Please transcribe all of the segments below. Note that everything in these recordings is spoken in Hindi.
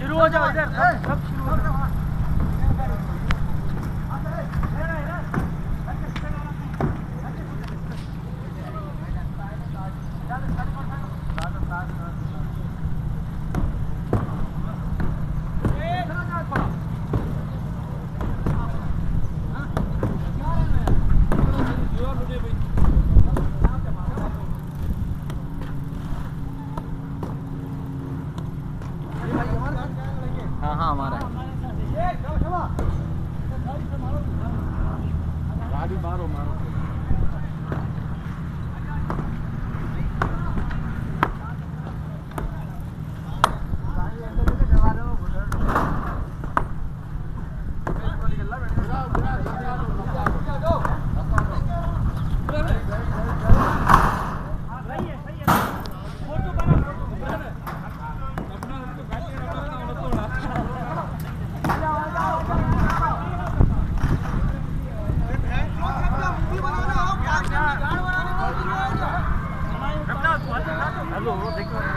शुरू हो जाओ इधर। सब शुरू हो जाओ हाँ हाँ हमारा है गाड़ी मारो मारो Hello, take care.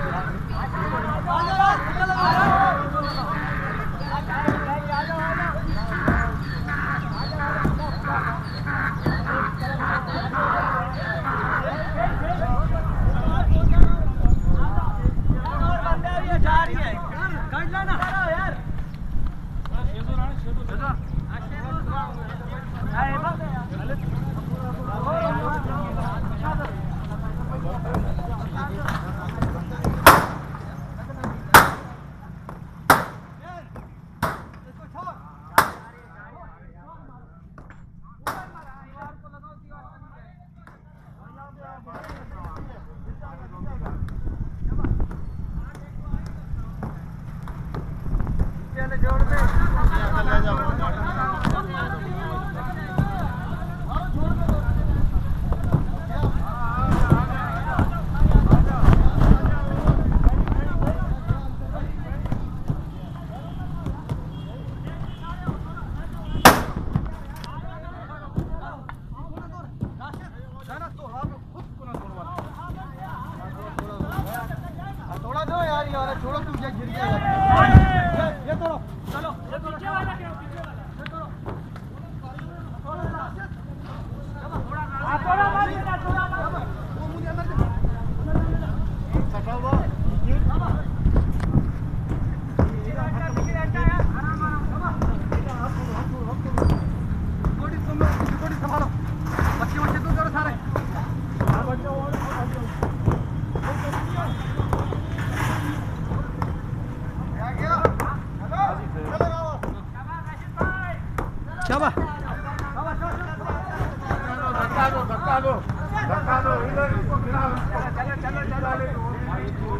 थोड़ा दो यार यार छोड़ो तुम गिर गया ये ये चलो ये पीछे धक्का दो धक्का दो धक्का दो इधर इसको गिरा उसको चलो चलो चलो छोड़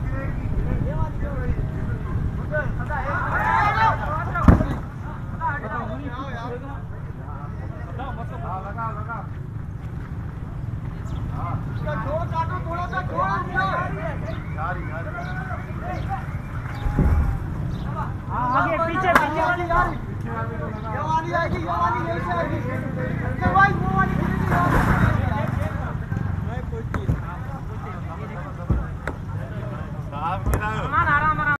गाड़ी गाड़ी आगे पीछे पीछे वाली गाड़ी ये वाली आएगी ये वाली यहीं से आएगी।